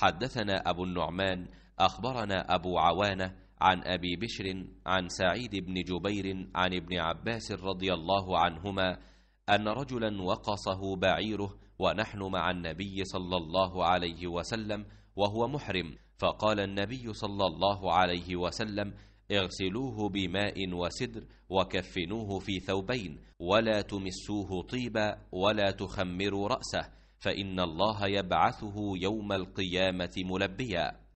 حدثنا أبو النعمان أخبرنا أبو عوانة عن أبي بشر عن سعيد بن جبير عن ابن عباس رضي الله عنهما أن رجلا وقصه بعيره ونحن مع النبي صلى الله عليه وسلم وهو محرم فقال النبي صلى الله عليه وسلم اغسلوه بماء وسدر وكفنوه في ثوبين ولا تمسوه طيبا ولا تخمروا رأسه. فإن الله يبعثه يوم القيامة ملبيا.